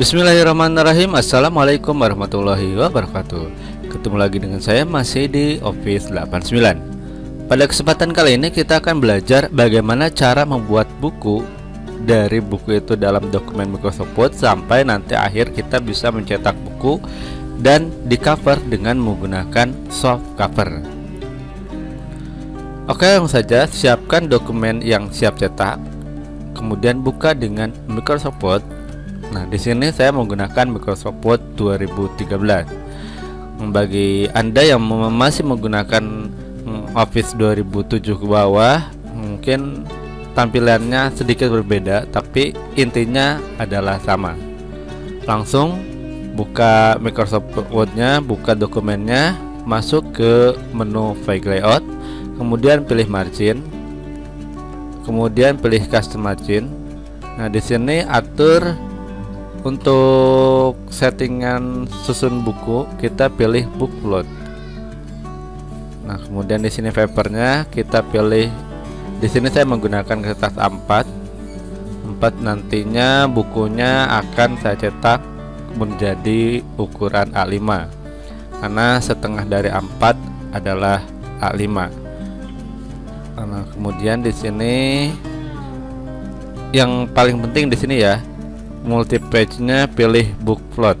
Bismillahirrahmanirrahim. Assalamualaikum warahmatullahi wabarakatuh. Ketemu lagi dengan saya masih di Office 89 Pada kesempatan kali ini kita akan belajar bagaimana cara membuat buku. Dari buku itu dalam dokumen Microsoft Word Sampai nanti akhir kita bisa mencetak buku Dan di cover dengan menggunakan soft cover. Oke langsung saja siapkan dokumen yang siap cetak. Kemudian buka dengan Microsoft Word Nah, di sini saya menggunakan Microsoft Word 2013. Bagi Anda yang masih menggunakan mm, Office 2007 ke bawah, mungkin tampilannya sedikit berbeda, tapi intinya adalah sama. Langsung buka Microsoft Word-nya, buka dokumennya, masuk ke menu File Layout, kemudian pilih Margin, kemudian pilih Custom Margin. Nah, di sini atur untuk settingan susun buku kita pilih book float nah kemudian di sini papernya kita pilih di sini saya menggunakan kertas A4 4 nantinya bukunya akan saya cetak menjadi ukuran A5 karena setengah dari A4 adalah A5 nah kemudian di sini yang paling penting di sini ya multi page nya pilih book float.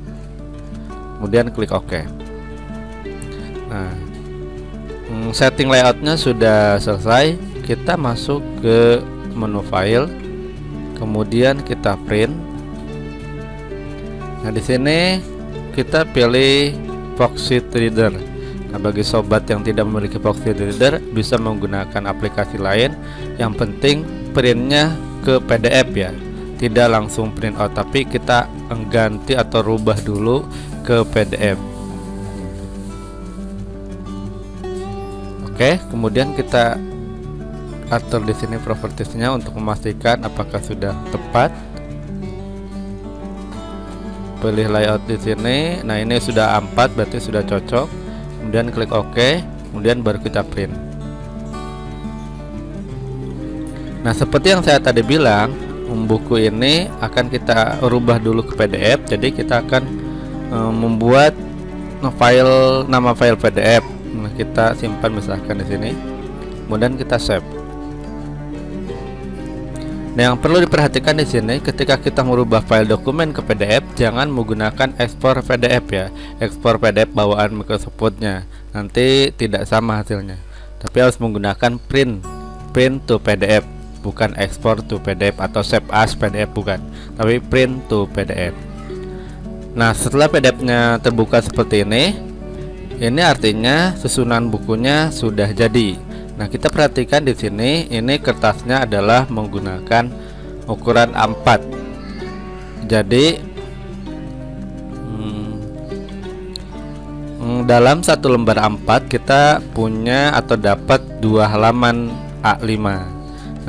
Kemudian klik OK. Nah mm, setting layoutnya sudah selesai. Kita masuk ke menu file. Kemudian kita print. Nah di sini kita pilih Foxit Reader Nah, bagi sobat yang tidak memiliki Foxit Reader bisa menggunakan aplikasi lain. Yang penting printnya ke PDF ya tidak langsung print out tapi kita ganti atau rubah dulu ke PDF Oke kemudian kita atur di sini propertiesnya untuk memastikan apakah sudah tepat. Pilih layout di sini. Nah ini sudah A4 berarti sudah cocok. Kemudian klik OK kemudian baru kita print. Nah seperti yang saya tadi bilang buku ini akan kita rubah dulu ke PDF jadi kita akan e, membuat file nama file PDF nah, kita simpan misalkan di sini kemudian kita save Nah, yang perlu diperhatikan di sini ketika kita merubah file dokumen ke PDF jangan menggunakan ekspor PDF ya. Ekspor PDF bawaan Microsoft Word-nya. Nanti tidak sama hasilnya. Tapi harus menggunakan print print to PDF bukan ekspor to PDF atau save as PDF bukan tapi print to PDF nah setelah PDF nya terbuka seperti ini ini artinya susunan bukunya sudah jadi. Nah kita perhatikan di sini ini kertasnya adalah menggunakan ukuran A4 jadi hmm, hmm, dalam satu lembar A4 kita punya atau dapat dua halaman A5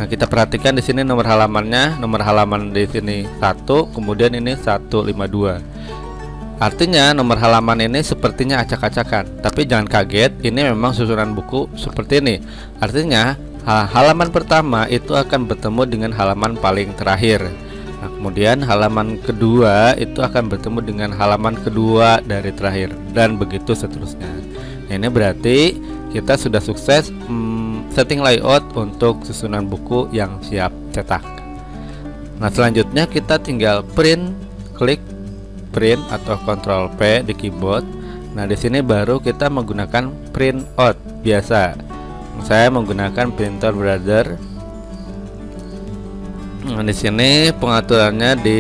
Nah, kita perhatikan di sini nomor halamannya, nomor halaman di sini 1, kemudian ini 152. Artinya nomor halaman ini sepertinya acak-acakan, tapi jangan kaget, ini memang susunan buku seperti ini. Artinya halaman pertama itu akan bertemu dengan halaman paling terakhir. Nah, kemudian halaman kedua itu akan bertemu dengan halaman kedua dari terakhir dan begitu seterusnya. Nah, ini berarti kita sudah sukses setting layout untuk susunan buku yang siap cetak. Nah, selanjutnya kita tinggal print, klik print atau Ctrl P di keyboard. Nah, di sini baru kita menggunakan print out biasa. Saya menggunakan printer brother. Nah, di sini pengaturannya di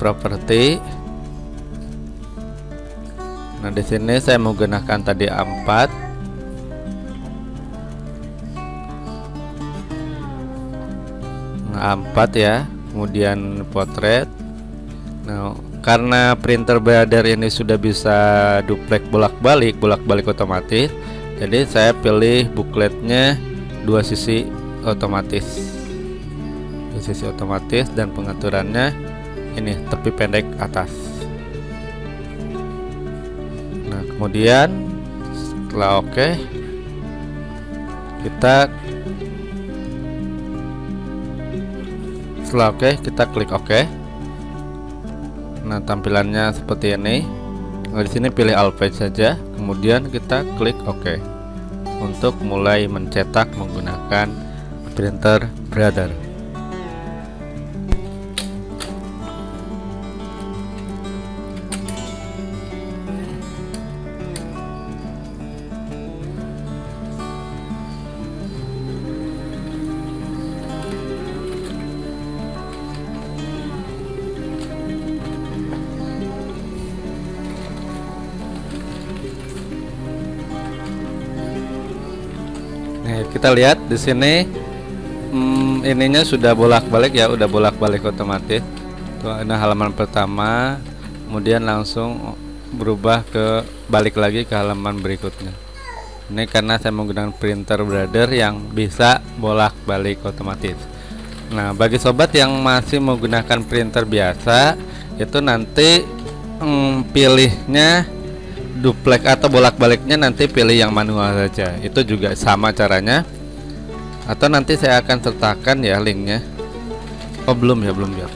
property. Nah, di sini saya menggunakan tadi A4 A4 ya kemudian potret. Nah karena printer brother ini sudah bisa duplek bolak-balik bolak-balik otomatis jadi saya pilih bukletnya dua sisi otomatis. Dua sisi otomatis dan pengaturannya ini tepi pendek atas. Nah kemudian setelah oke okay, kita setelah oke okay, kita klik oke. Okay. nah tampilannya seperti ini. Nah, di sini pilih all page saja kemudian kita klik OK untuk mulai mencetak menggunakan printer brother kita lihat di sini hmm, ininya sudah bolak-balik ya, udah bolak-balik otomatis. Tuh ada halaman pertama, kemudian langsung berubah ke balik lagi ke halaman berikutnya. Ini karena saya menggunakan printer brother yang bisa bolak-balik otomatis. Nah, bagi sobat yang masih menggunakan printer biasa, itu nanti hmm, pilihnya duplek atau bolak-baliknya nanti pilih yang manual saja. Itu juga sama caranya. Atau nanti saya akan sertakan ya linknya. Oh belum ya belum ya.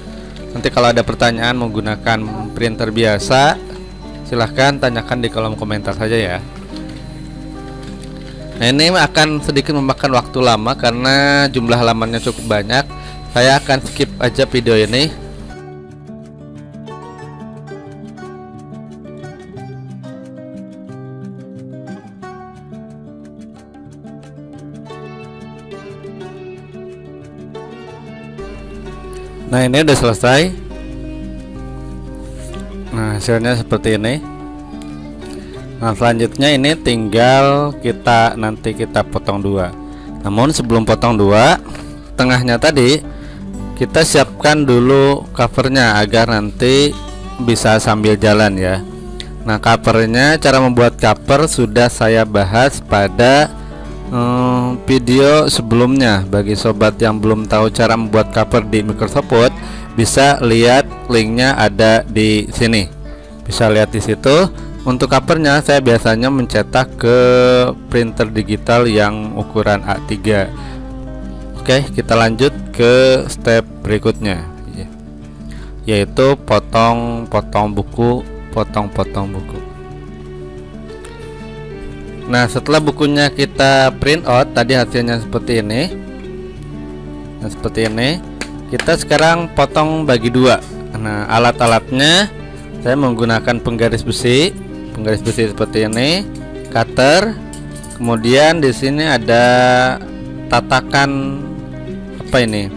Nanti kalau ada pertanyaan menggunakan printer biasa silahkan tanyakan di kolom komentar saja ya. Nah ini akan sedikit memakan waktu lama karena jumlah halamannya cukup banyak. Saya akan skip aja video ini Nah ini udah selesai. Nah hasilnya seperti ini. Nah selanjutnya ini tinggal kita nanti kita potong dua. Namun sebelum potong dua Tengahnya tadi Kita siapkan dulu covernya agar nanti bisa sambil jalan ya. Nah covernya cara membuat cover sudah saya bahas pada hmm, video sebelumnya bagi sobat yang belum tahu cara membuat cover di Microsoft Word bisa lihat linknya ada di sini. Bisa lihat di situ. Untuk covernya saya biasanya mencetak ke printer digital yang ukuran A3 oke kita lanjut ke step berikutnya. Yaitu potong-potong buku potong-potong buku Nah setelah bukunya kita print out tadi hasilnya seperti ini. Nah seperti ini. Kita sekarang potong bagi dua. Nah alat-alatnya Saya menggunakan penggaris besi. Penggaris besi seperti ini Cutter. Kemudian di sini ada tatakan apa ini?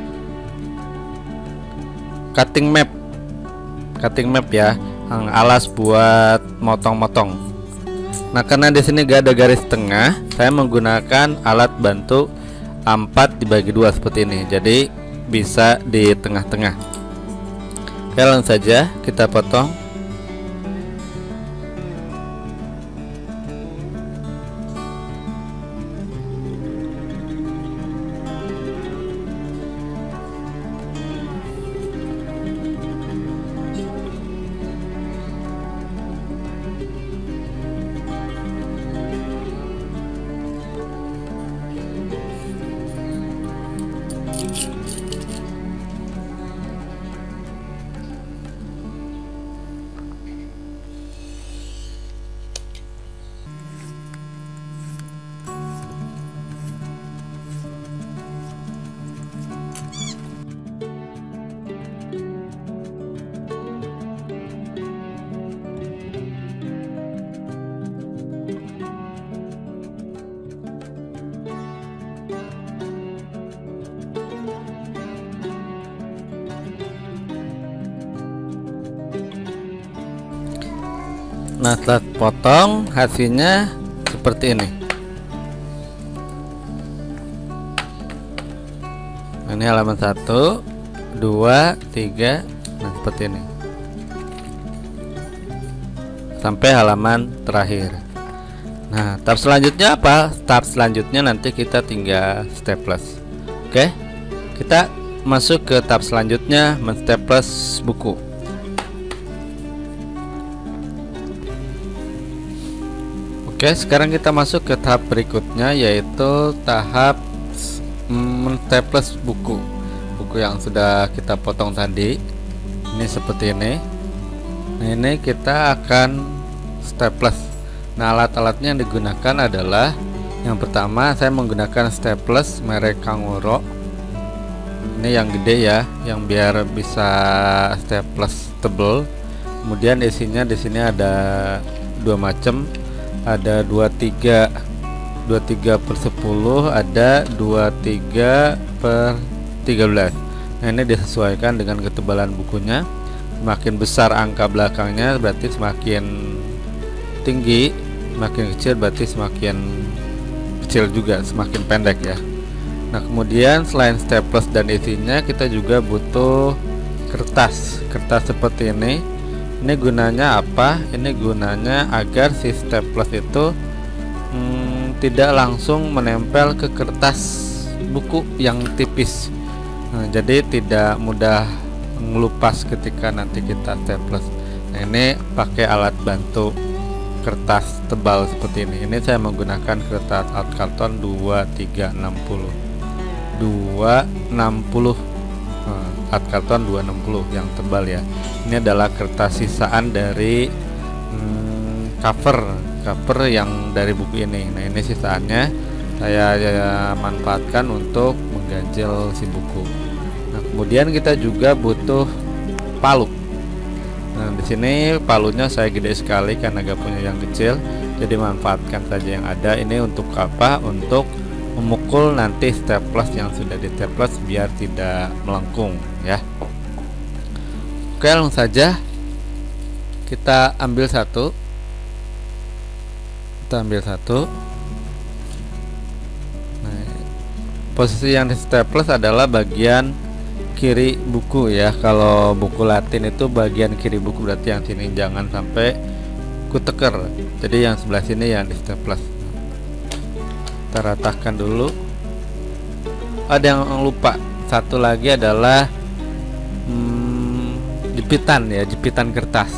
Cutting map. Cutting map ya. Alas buat motong-motong Nah, karena di sini gak ada garis tengah, saya menggunakan alat bantu A4 dibagi dua seperti ini. Jadi bisa di tengah-tengah. Oke, saja kita potong Nah setelah potong hasilnya seperti ini. Nah, Ini halaman 1 2 3 Nah seperti ini. Sampai halaman terakhir. Nah tahap selanjutnya apa? Tahap selanjutnya nanti kita tinggal staples Oke? Kita masuk ke tahap selanjutnya menstaples buku Oke, sekarang kita masuk ke tahap berikutnya yaitu tahap menteples buku. Buku yang sudah kita potong tadi. Ini seperti ini. nah ini kita akan staples nah alat-alatnya yang digunakan adalah yang pertama saya menggunakan staples merek Kanguro ini yang gede ya yang biar bisa staples tebel kemudian isinya di sini ada dua macam ada 23 23 per 10 ada 23 per 13 nah ini disesuaikan dengan ketebalan bukunya. Semakin besar angka belakangnya berarti semakin tinggi. Semakin kecil berarti semakin kecil juga semakin pendek ya. Nah kemudian selain staples dan isinya kita juga butuh kertas. Kertas seperti ini ini gunanya apa? Ini gunanya agar si staples itu hmm, tidak langsung menempel ke kertas buku yang tipis. Nah, jadi tidak mudah ngelupas ketika nanti kita staples nah ini pakai alat bantu kertas tebal seperti ini. Ini saya menggunakan kertas out karton 2360 260 art karton 260 yang tebal ya. Ini adalah kertas sisaan dari hmm, cover cover yang dari buku ini. Nah ini sisaannya saya, saya manfaatkan untuk mengganjel si buku. Nah kemudian kita juga butuh palu. Nah di sini palunya saya gede sekali karena gak punya yang kecil jadi manfaatkan saja yang ada. Ini untuk apa? Untuk memukul nanti staples yang sudah di staples biar tidak melengkung ya. Oke langsung saja. Kita ambil satu. Kita ambil satu. Nah, posisi yang di staples adalah bagian kiri buku ya. Kalau buku latin itu bagian kiri buku berarti yang sini jangan sampai kuteker. Jadi yang sebelah sini yang di staples kita ratakan dulu. Ada yang lupa satu lagi adalah hmm, jepitan ya jepitan kertas.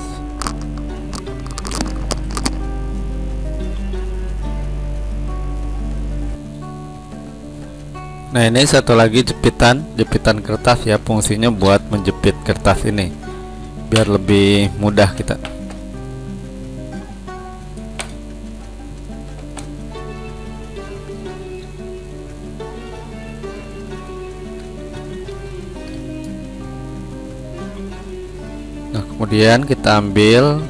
Nah ini satu lagi jepitan jepitan kertas ya fungsinya buat menjepit kertas ini biar lebih mudah kita kemudian kita ambil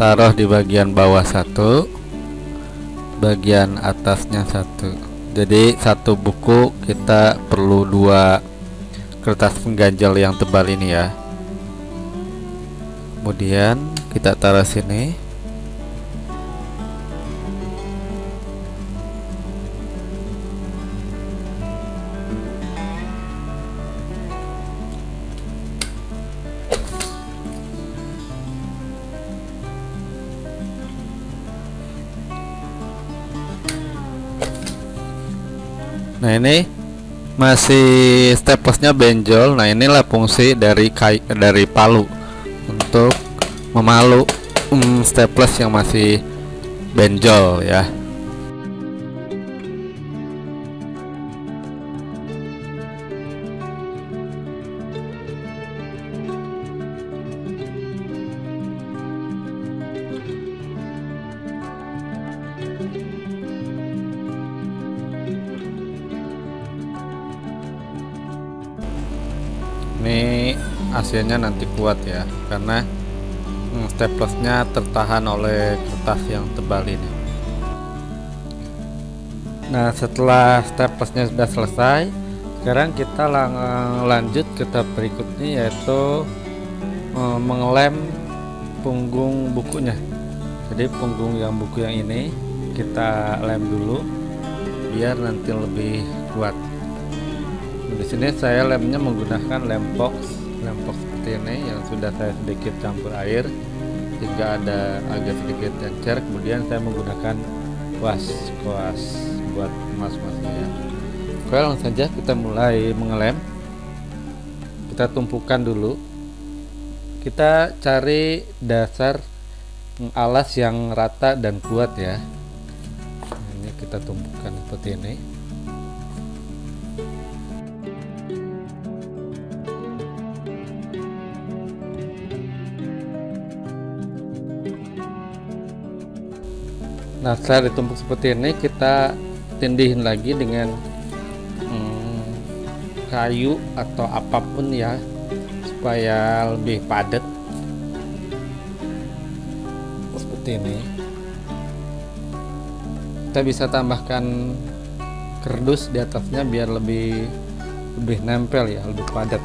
taruh di bagian bawah satu bagian atasnya satu. Jadi satu buku kita perlu dua kertas pengganjal yang tebal ini ya. Kemudian kita taruh sini nah ini masih staplesnya benjol. Nah inilah fungsi dari kai dari palu untuk memalu um, staples yang masih benjol ya hasilnya nanti kuat ya karena hmm, staplesnya tertahan oleh kertas yang tebal ini. Nah setelah staplesnya sudah selesai sekarang kita lang lanjut ke tahap berikutnya yaitu hmm, mengelem punggung bukunya. Jadi punggung yang buku yang ini kita lem dulu biar nanti lebih kuat. Di sini saya lemnya menggunakan lem box box seperti ini yang sudah saya sedikit campur air hingga ada agak sedikit encer. Kemudian saya menggunakan kuas kuas buat emas-emasnya ya oke langsung saja kita mulai mengelem. Kita tumpukan dulu. Kita cari dasar alas yang rata dan kuat ya. Ini kita tumpukan seperti ini nah setelah ditumpuk seperti ini kita tindihin lagi dengan hmm, kayu atau apa pun ya supaya lebih padat. Seperti ini. Kita bisa tambahkan kerdus di atasnya biar lebih lebih nempel ya lebih padat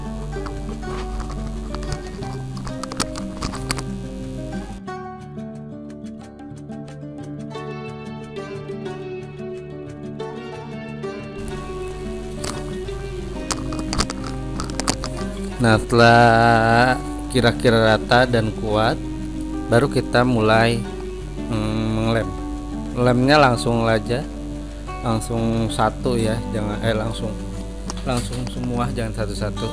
Nah setelah kira-kira rata dan kuat baru kita mulai hmm, menglem lemnya langsung aja. Langsung satu ya jangan eh langsung. Langsung semua jangan satu-satu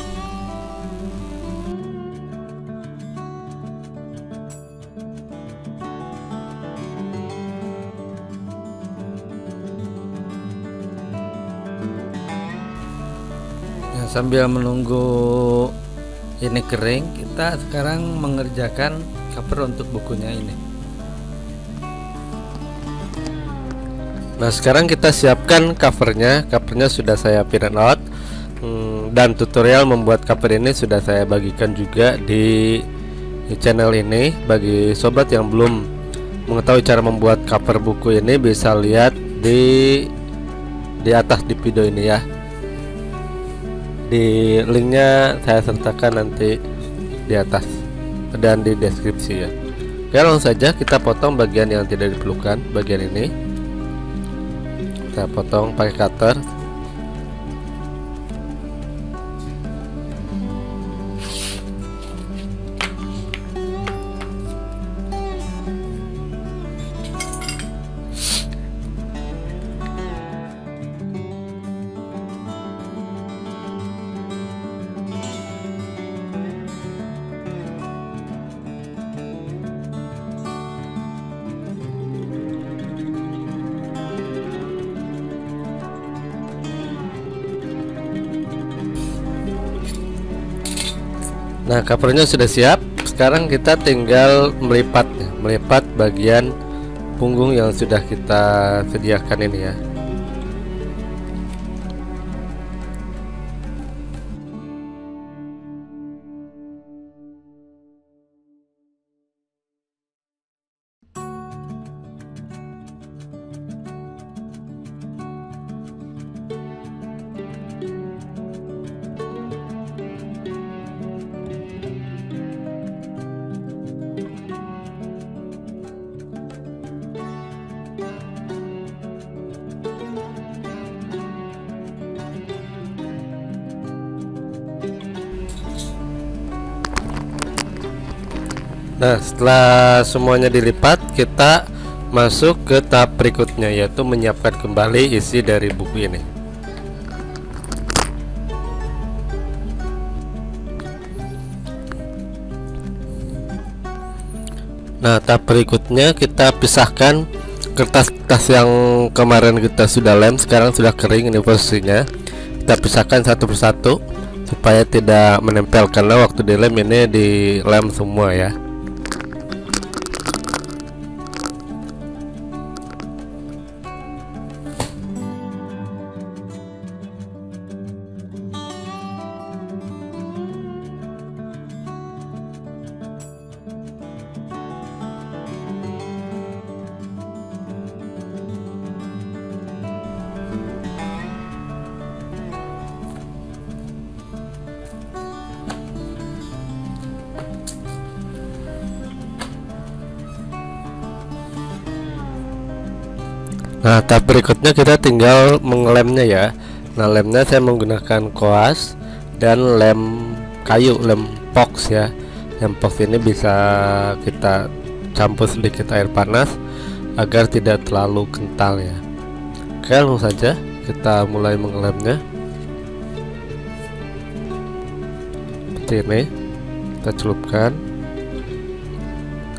ya, sambil menunggu ini kering kita sekarang mengerjakan cover untuk bukunya ini. Nah sekarang kita siapkan covernya. Covernya sudah saya print out. Hmm, dan tutorial membuat cover ini sudah saya bagikan juga di, channel ini. Bagi sobat yang belum mengetahui cara membuat cover buku ini bisa lihat di di atas di video ini ya di linknya saya sertakan nanti di atas dan di deskripsi ya. Oke langsung saja kita potong bagian yang tidak diperlukan bagian ini. Kita potong pakai cutter Nah covernya sudah siap. Sekarang kita tinggal melipatnya melipat bagian punggung yang sudah kita sediakan ini ya Nah setelah semuanya dilipat kita masuk ke tahap berikutnya yaitu menyiapkan kembali isi dari buku ini. Nah tahap berikutnya kita pisahkan kertas-kertas yang kemarin kita sudah lem sekarang sudah kering ini posisinya. Kita pisahkan satu persatu supaya tidak menempel karena waktu dilem ini dilem semua ya Nah tahap berikutnya kita tinggal mengelemnya ya. Nah lemnya saya menggunakan koas dan lem kayu lem pox ya. Lem pox ini bisa kita campur sedikit air panas agar tidak terlalu kental ya. Oke langsung saja kita mulai mengelemnya. Seperti ini kita celupkan.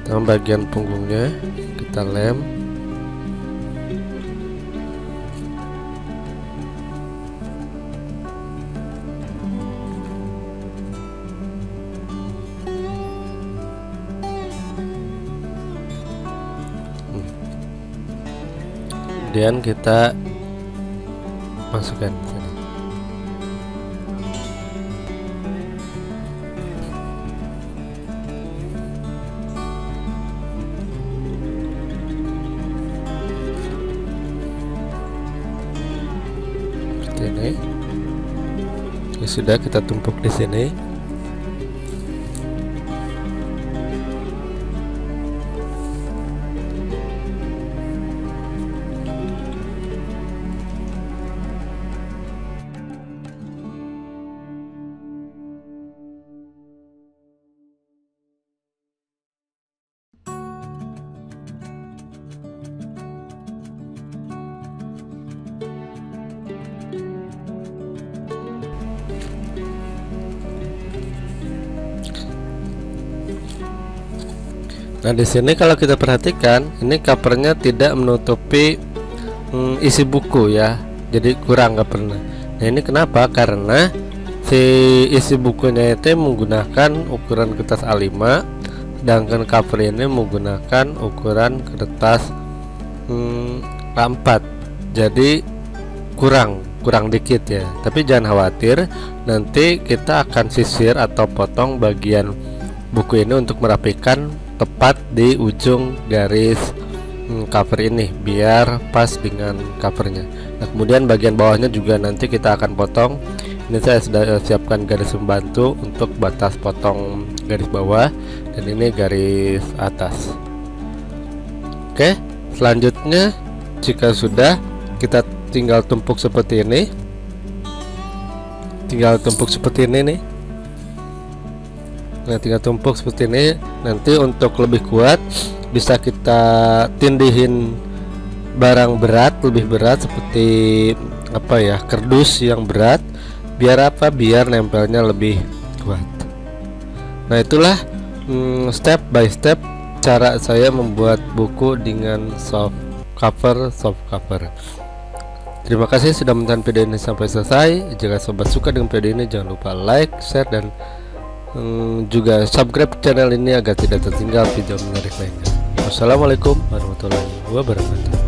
Dalam bagian punggungnya kita lem kemudian kita masukkan sini. Seperti ini. Ya sudah kita tumpuk di sini Nah di sini kalau kita perhatikan ini covernya tidak menutupi hmm, isi buku ya, jadi kurang covernya. Nah ini kenapa? Karena si isi bukunya itu menggunakan ukuran kertas A5, sedangkan cover ini menggunakan ukuran kertas hmm, A4. Jadi kurang kurang dikit ya. Tapi jangan khawatir, nanti kita akan sisir atau potong bagian buku ini untuk merapikan tepat di ujung garis hmm, cover ini biar pas dengan covernya. Nah kemudian bagian bawahnya juga nanti kita akan potong. Ini saya sudah siapkan garis membantu untuk batas potong garis bawah dan ini garis atas. Oke selanjutnya jika sudah kita tinggal tumpuk seperti ini. Tinggal tumpuk seperti ini nih nah tinggal tumpuk seperti ini nanti untuk lebih kuat bisa kita tindihin barang berat lebih berat seperti apa ya kerdus yang berat biar apa biar nempelnya lebih kuat nah itulah hmm, step by step cara saya membuat buku dengan soft cover soft cover Terima kasih sudah menonton video ini sampai selesai. Jika sobat suka dengan video ini, jangan lupa like, share, dan hmm, juga subscribe channel ini agar tidak tertinggal video menarik lainnya. Wassalamualaikum warahmatullahi wabarakatuh.